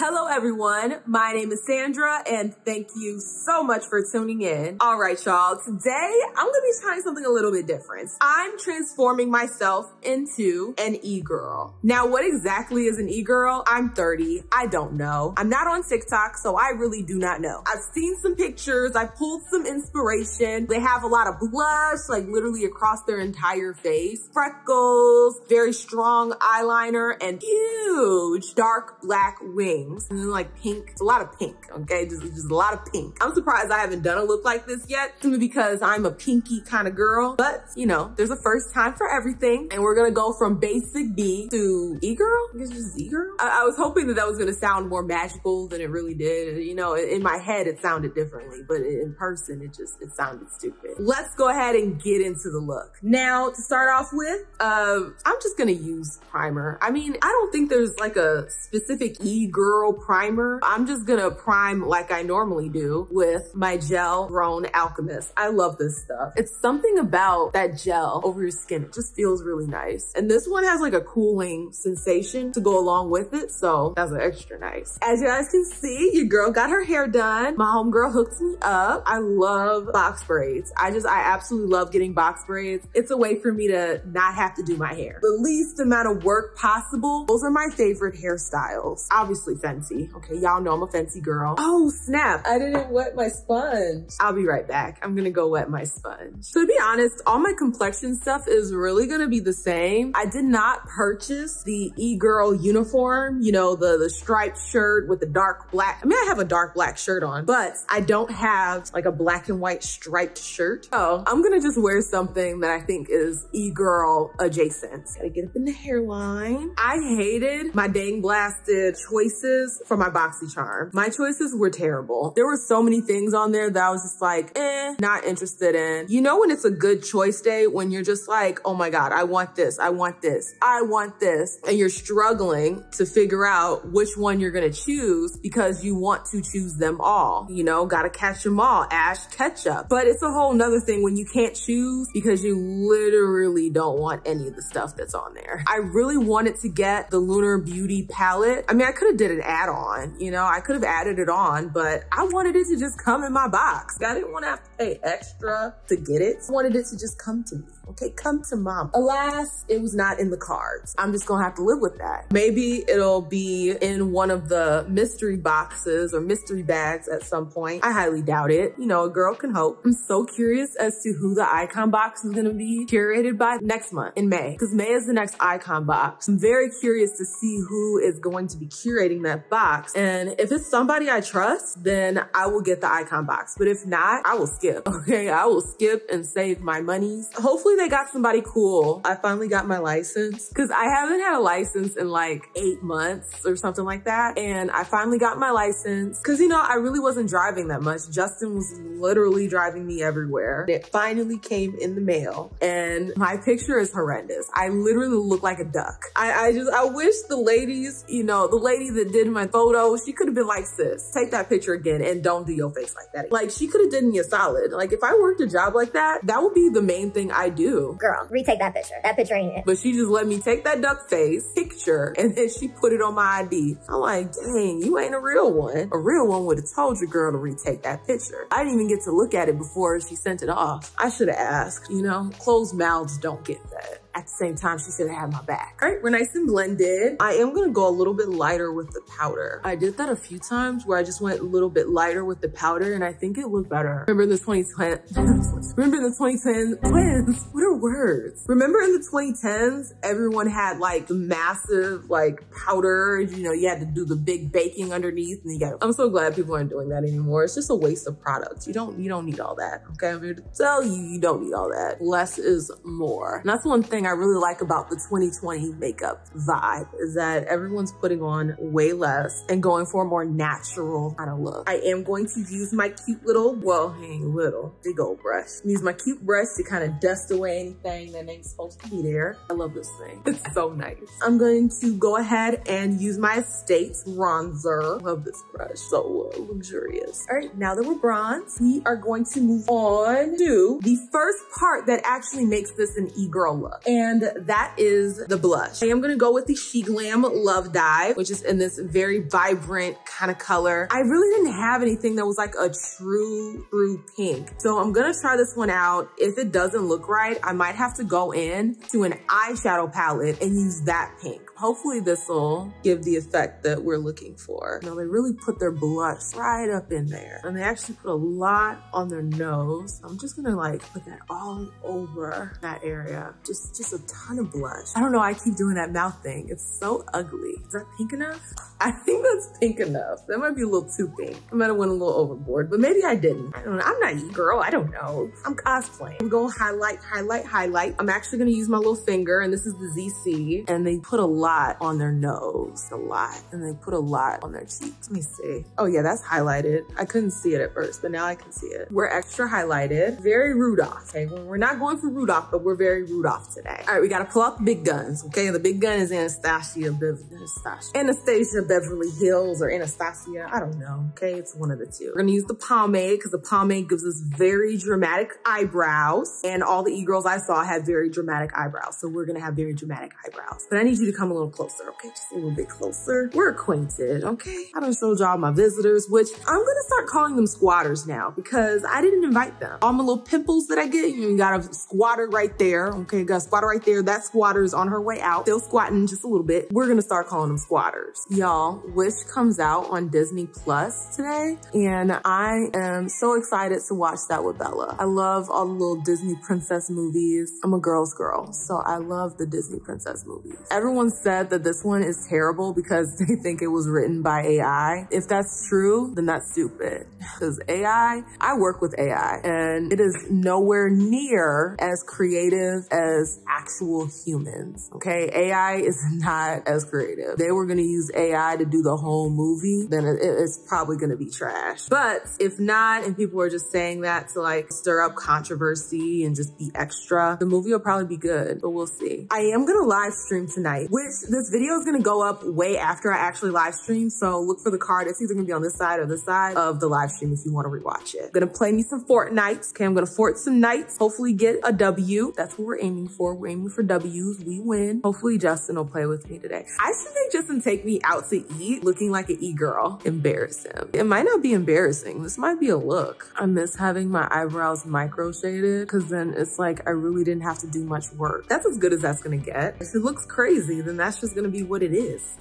Hello everyone, my name is Sandra and thank you so much for tuning in. All right y'all, today I'm gonna be trying something a little bit different. I'm transforming myself into an e-girl. Now what exactly is an e-girl? I'm 30, I don't know. I'm not on TikTok, so I really do not know. I've seen some pictures, I pulled some inspiration. They have a lot of blush, like literally across their entire face, freckles, very strong eyeliner, and huge dark black wings things. And then like pink, it's a lot of pink, okay? Just, just a lot of pink. I'm surprised I haven't done a look like this yet, because I'm a pinky kind of girl. But, you know, there's a first time for everything. And we're gonna go from basic B to E-girl? I guess just E-girl? I, I, was hoping that that was gonna sound more magical than it really did. You know, in, in my head, it sounded differently, but in person, it just, it sounded stupid. Let's go ahead and get into the look. Now, to start off with, uh, I'm just gonna use primer. I mean, I don't think there's like a specific E-girl Girl Primer. I'm just gonna prime like I normally do with my gel Grown Alchemist. I love this stuff. It's something about that gel over your skin. It just feels really nice. And this one has like a cooling sensation to go along with it. So that's extra nice. As you guys can see, your girl got her hair done. My homegirl hooked me up. I love box braids. I just, I absolutely love getting box braids. It's a way for me to not have to do my hair. The least amount of work possible. Those are my favorite hairstyles. Obviously Fenty. Okay, y'all know I'm a fancy girl. Oh, snap. I didn't wet my sponge. I'll be right back. I'm gonna go wet my sponge. So to be honest, all my complexion stuff is really gonna be the same. I did not purchase the e-girl uniform, you know, the, the striped shirt with the dark black. I mean, I have a dark black shirt on, but I don't have like a black and white striped shirt. So I'm gonna just wear something that I think is e-girl adjacent. Gotta get up in the hairline. I hated my dang blasted choices choices for my BoxyCharm. My choices were terrible. There were so many things on there that I was just like, eh, not interested in. You know when it's a good choice day when you're just like, oh my God, I want this, I want this, I want this. And you're struggling to figure out which one you're gonna choose because you want to choose them all. You know, gotta catch them all, Ash Ketchup. But it's a whole nother thing when you can't choose because you literally don't want any of the stuff that's on there. I really wanted to get the Lunar Beauty palette. I mean, I could have did an add-on, you know, I could have added it on, but I wanted it to just come in my box. I didn't want to have to pay extra to get it. I wanted it to just come to me. Okay, come to mom. Alas, it was not in the cards. I'm just gonna have to live with that. Maybe it'll be in one of the mystery boxes or mystery bags at some point. I highly doubt it. You know, a girl can hope. I'm so curious as to who the icon box is gonna be curated by next month in May, because May is the next icon box. I'm very curious to see who is going to be curating that box. And if it's somebody I trust, then I will get the icon box. But if not, I will skip, okay? I will skip and save my monies. Hopefully Hopefully they got somebody cool. I finally got my license because I haven't had a license in like eight months or something like that. And I finally got my license because, you know, I really wasn't driving that much. Justin was literally driving me everywhere. It finally came in the mail and my picture is horrendous. I literally look like a duck. I, I just, I wish the ladies, you know, the lady that did my photo, she could have been like, sis, take that picture again and don't do your face like that. Like she could have done me a solid. Like if I worked a job like that, that would be the main thing I do. Girl, retake that picture. That picture ain't it. But she just let me take that duck face picture and then she put it on my ID. I'm like, dang, you ain't a real one. A real one would have told your girl to retake that picture. I didn't even get to look at it before she sent it off. I should have asked, you know, closed mouths don't get fed at the same time, she said I had my back. All right, we're nice and blended. I am gonna go a little bit lighter with the powder. I did that a few times where I just went a little bit lighter with the powder and I think it looked better. Remember in the 2010s, remember the 2010s, twins, what are words? Remember in the 2010s, everyone had like massive like powder, you know, you had to do the big baking underneath and you got, I'm so glad people aren't doing that anymore. It's just a waste of product. You don't, you don't need all that, okay? I'm here to tell you, you don't need all that. Less is more. And that's one thing thing I really like about the 2020 makeup vibe is that everyone's putting on way less and going for a more natural kind of look. I am going to use my cute little, well, hang little, big old brush. Use my cute brush to kind of dust away anything that ain't supposed to be there. I love this thing. It's so nice. I'm going to go ahead and use my Estate bronzer. Love this brush, so luxurious. All right, now that we're bronze, we are going to move on to the first part that actually makes this an e-girl look. That is the blush. I am gonna go with the SheGlam Love Dive, which is in this very vibrant kind of color. I really didn't have anything that was like a true, true pink. So I'm gonna try this one out. If it doesn't look right, I might have to go in to an eyeshadow palette and use that pink. Hopefully this will give the effect that we're looking for. Now they really put their blush right up in there. And they actually put a lot on their nose. I'm just gonna like put that all over that area. Just, just a ton of blush. I don't know, I keep doing that mouth thing. It's so ugly. Is that pink enough? I think that's pink enough. That might be a little too pink. I might have went a little overboard, but maybe I didn't. I don't know. I'm not e-girl. I don't know. I'm cosplaying. I'm going highlight, highlight, highlight. I'm actually gonna use my little finger and this is the ZC and they put a lot on their nose, a lot. And they put a lot on their cheeks. Let me see. Oh yeah, that's highlighted. I couldn't see it at first, but now I can see it. We're extra highlighted. Very Rudolph, okay? We're not going for Rudolph, but we're very Rudolph today. All right, we gotta pull out the big guns, okay? The big gun is Anastasia Beverly, Anastasia, Anastasia Beverly Hills or Anastasia, I don't know, okay? It's one of the two. We're gonna use the pomade because the pomade gives us very dramatic eyebrows and all the e-girls I saw had very dramatic eyebrows. So we're gonna have very dramatic eyebrows. But I need you to come a little closer, okay? Just a little bit closer. We're acquainted, okay? I don't show y'all my visitors, which I'm gonna start calling them squatters now because I didn't invite them. All my little pimples that I get, you got a squatter right there, okay? Got a squatter right there. That squatter is on her way out. Still squatting just a little bit. We're gonna start calling them squatters. Y'all, Wish comes out on Disney Plus today, and I am so excited to watch that with Bella. I love all the little Disney princess movies. I'm a girl's girl, so I love the Disney princess movies. Everyone said that this one is terrible because they think it was written by AI. If that's true, then that's stupid. Because AI, I work with AI, and it is nowhere near as creative as actual humans, okay? AI is not as creative. They were gonna use AI to do the whole movie, then it, it's probably gonna be trash. But if not, and people are just saying that to like stir up controversy and just be extra, the movie will probably be good, but we'll see. I am gonna live stream tonight, this video is gonna go up way after I actually live stream. So look for the card. It's either gonna be on this side or this side of the live stream if you wanna rewatch it. Gonna play me some Fortnite. Okay, I'm gonna fort some nights, hopefully get a W. That's what we're aiming for. We're aiming for W's. We win. Hopefully Justin will play with me today. I should make Justin take me out to eat looking like an e-girl. Embarrass him. It might not be embarrassing. This might be a look. I miss having my eyebrows micro shaded because then it's like I really didn't have to do much work. That's as good as that's gonna get. If it looks crazy, then that's just gonna be what it is.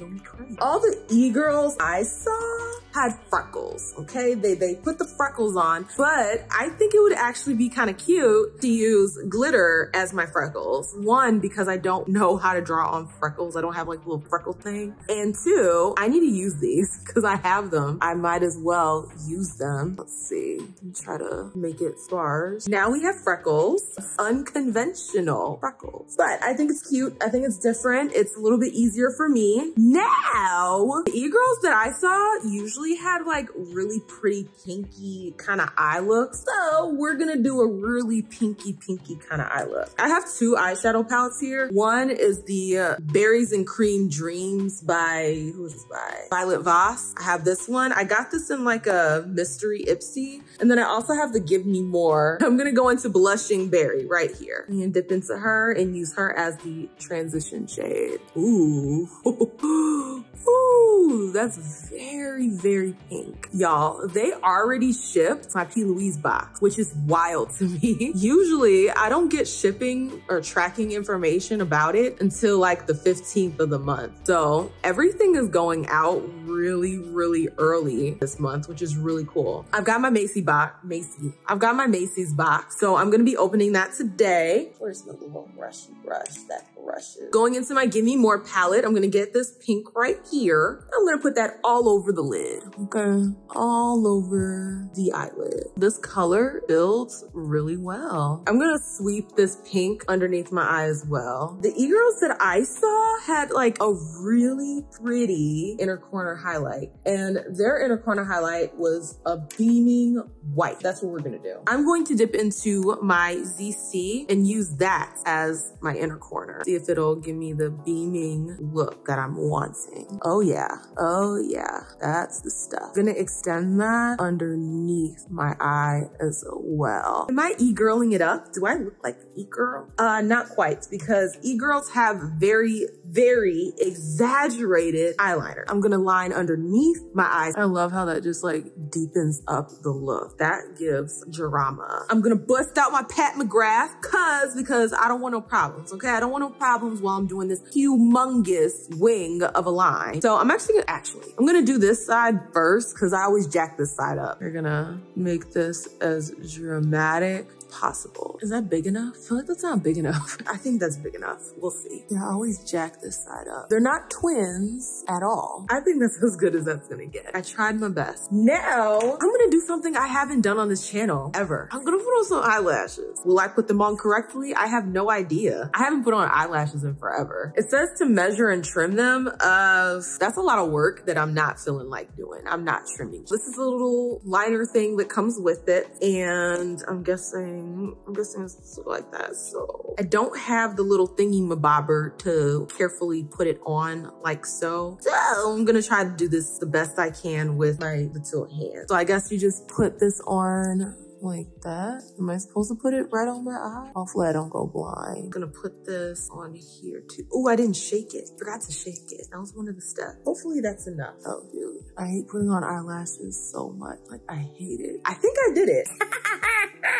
All the e-girls I saw had freckles, okay? They, they put the freckles on, but I think it would actually be kind of cute to use glitter as my freckles. One, because I don't know how to draw on freckles. I don't have like a little freckle thing. And two, I need to use these because I have them. I might as well use them. Let's see, try to make it sparse. Now we have freckles, unconventional freckles, but I think it's cute. I think it's different. It's a little bit easier for me. Now, the e-girls that I saw usually had like really pretty pinky kind of eye look. So we're gonna do a really pinky, pinky kind of eye look. I have two eyeshadow palettes here. One is the uh, Berries and Cream Dreams by, who is this by? Violet Voss. I have this one. I got this in like a mystery Ipsy. And then I also have the Give Me More. I'm gonna go into Blushing Berry right here. And dip into her and use her as the transition shade. Ooh. Ooh, that's very, very pink. Y'all, they already shipped my P. Louise box, which is wild to me. Usually I don't get shipping or tracking information about it until like the 15th of the month. So everything is going out really, really early this month, which is really cool. I've got my Macy box, Macy. I've got my Macy's box. So I'm gonna be opening that today. Where's my little brushy brush that brushes? Going into my Gimme More palette, I'm gonna get this pink right here. I'm gonna put that all over the lid, okay? All over the eyelid. This color builds really well. I'm gonna sweep this pink underneath my eye as well. The e-girls that I saw had like a really pretty inner corner highlight and their inner corner highlight was a beaming white. That's what we're gonna do. I'm going to dip into my ZC and use that as my inner corner. See if it'll give me the beaming look that I'm wanting. Oh yeah, oh yeah, that's the stuff. I'm gonna extend that underneath my eye as well. Am I e-girling it up? Do I look like an e-girl? Uh, not quite because e-girls have very, very exaggerated eyeliner. I'm gonna line underneath my eyes. I love how that just like deepens up the look. That gives drama. I'm gonna bust out my Pat McGrath cause, because I don't want no problems, okay? I don't want no problems while I'm doing this humongous wing of a line. So I'm actually gonna, actually, I'm gonna do this side first because I always jack this side up. We're gonna make this as dramatic possible. Is that big enough? I feel like that's not big enough. I think that's big enough. We'll see. Yeah, I always jack this side up. They're not twins at all. I think that's as good as that's gonna get. I tried my best. Now, I'm gonna do something I haven't done on this channel ever. I'm gonna put on some eyelashes. Will I put them on correctly? I have no idea. I haven't put on eyelashes in forever. It says to measure and trim them. Uh, that's a lot of work that I'm not feeling like doing. I'm not trimming. This is a little liner thing that comes with it. And I'm guessing I'm guessing it's like that. So I don't have the little thingy mabobber to carefully put it on like so. So I'm gonna try to do this the best I can with my little hand. So I guess you just put this on like that. Am I supposed to put it right on my eye? Hopefully I don't go blind. I'm gonna put this on here too. Oh, I didn't shake it. Forgot to shake it. That was one of the steps. Hopefully that's enough. Oh, dude. I hate putting on eyelashes so much. Like, I hate it. I think I did it.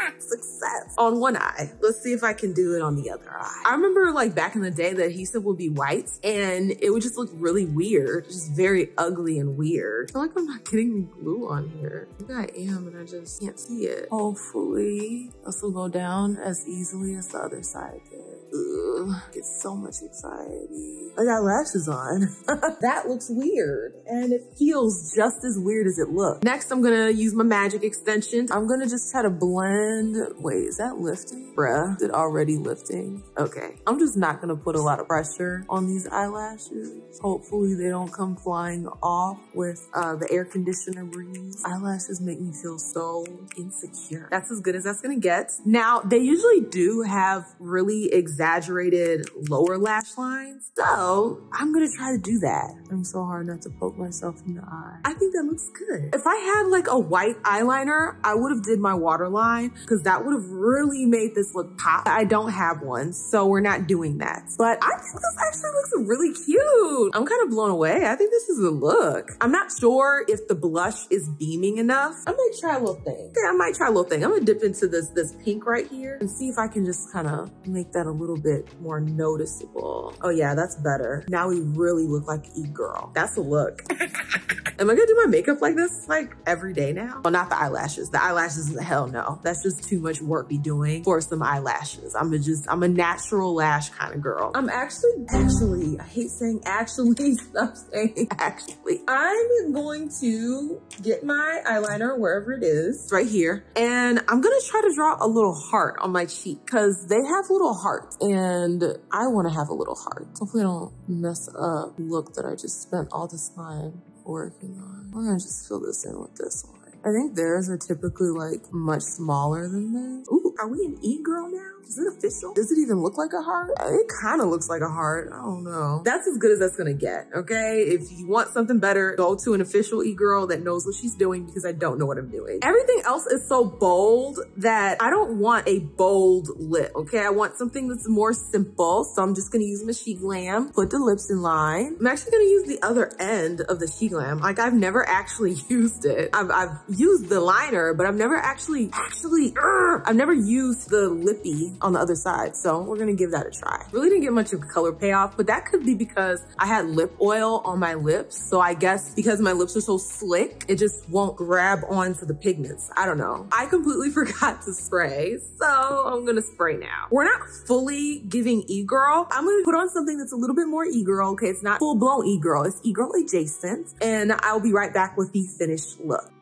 On one eye. Let's see if I can do it on the other eye. I remember like back in the day the adhesive would be white and it would just look really weird, just very ugly and weird. I feel like I'm not getting glue on here. Maybe I am and I just can't see it. Hopefully this will go down as easily as the other side did. Ugh, it's so much anxiety. I got lashes on. that looks weird and it feels just as weird as it looks. Next, I'm gonna use my magic extension. I'm gonna just try to blend. Wait, is that lifting? Bruh, is it already lifting? Okay, I'm just not gonna put a lot of pressure on these eyelashes. Hopefully they don't come flying off with uh, the air conditioner breeze. Eyelashes make me feel so insecure. That's as good as that's gonna get. Now, they usually do have really exaggerated lower lash lines. So I'm gonna try to do that. I'm so hard not to poke myself in the eye. I think that looks good. If I had like a white eyeliner, I would have did my waterline because that would have really made this look pop. I don't have one, so we're not doing that. But I think this actually looks really cute. I'm kind of blown away. I think this is a look. I'm not sure if the blush is beaming enough. I might try a little thing. Okay, I might try a little thing. I'm gonna dip into this, this pink right here and see if I can just kind of make that a little bit more noticeable. Oh yeah, that's better. Now we really look like e-girl. That's a look. Am I gonna do my makeup like this like every day now? Well, not the eyelashes. The eyelashes, hell no. That's just too much work be doing for some eyelashes. I'm a just, I'm a natural lash kind of girl. I'm actually, actually, I hate saying actually, stop saying actually. I'm going to get my eyeliner wherever it is, right here. And I'm gonna try to draw a little heart on my cheek because they have little hearts and I wanna have a little heart. Hopefully I don't mess up look that I just spent all this time working on. I'm gonna just fill this in with this one. I think theirs are typically like much smaller than this. Ooh, are we an e-girl now? Is it official? Does it even look like a heart? It kind of looks like a heart. I don't know. That's as good as that's gonna get, okay? If you want something better, go to an official e-girl that knows what she's doing because I don't know what I'm doing. Everything else is so bold that I don't want a bold lip, okay? I want something that's more simple. So I'm just gonna use my SheGlam, put the lips in line. I'm actually gonna use the other end of the SheGlam. Like I've never actually used it. I've, I've used the liner, but I've never actually, actually, I've never used the lippy on the other side. So we're gonna give that a try. Really didn't get much of color payoff, but that could be because I had lip oil on my lips. So I guess because my lips are so slick, it just won't grab onto the pigments. I don't know. I completely forgot to spray, so I'm gonna spray now. We're not fully giving e-girl. I'm gonna put on something that's a little bit more e-girl. Okay, it's not full blown e-girl, it's e-girl adjacent. And I'll be right back with the finished look.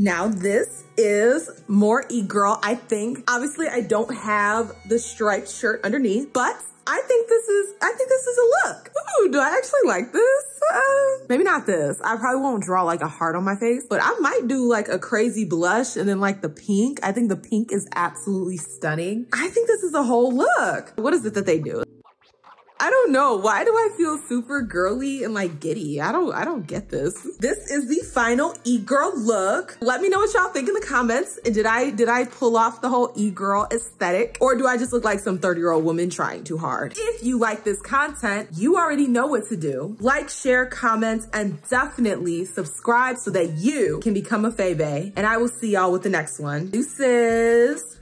Now this is more e-girl, I think. Obviously, I don't have the striped shirt underneath, but I think this is, I think this is a look. Ooh, do I actually like this? Uh, maybe not this. I probably won't draw like a heart on my face, but I might do like a crazy blush and then like the pink. I think the pink is absolutely stunning. I think this is a whole look. What is it that they do? I don't know. Why do I feel super girly and like giddy? I don't, I don't get this. This is the final e-girl look. Let me know what y'all think in the comments. Did I, did I pull off the whole e-girl aesthetic or do I just look like some 30 year old woman trying too hard? If you like this content, you already know what to do. Like, share, comment, and definitely subscribe so that you can become a Fayebae. And I will see y'all with the next one. Deuces.